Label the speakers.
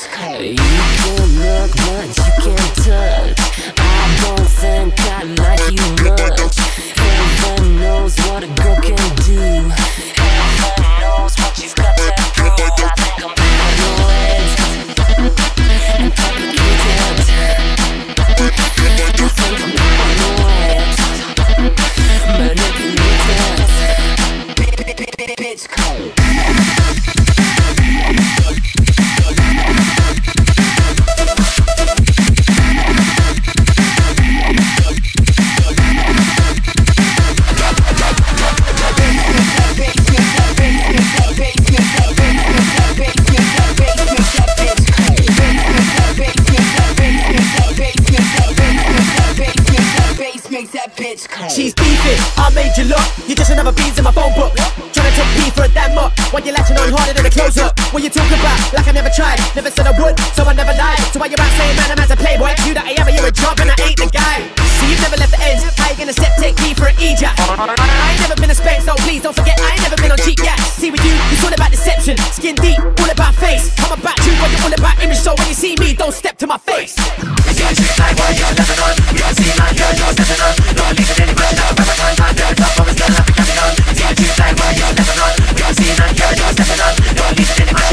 Speaker 1: It's cold. You can look, but you can't touch. I won't. You look, you're just another beans in my phone book. Trying to take P for a damn up. Why you're latching on harder than a close up? What you talking about? Like I never tried, never said I would, so I never lied. So why you out saying, man, I'm as a playboy? You that I ever, you're a job and I ain't the guy. See, you've never left the ends. How you gonna step take P for an E-jack? I ain't never been a spank, so please don't forget, I ain't never been on cheap gas. See with you, it's all about deception. Skin deep, all about face. I'm about you, but you're all about image, so when you see me, don't step to my face.
Speaker 2: Instagram.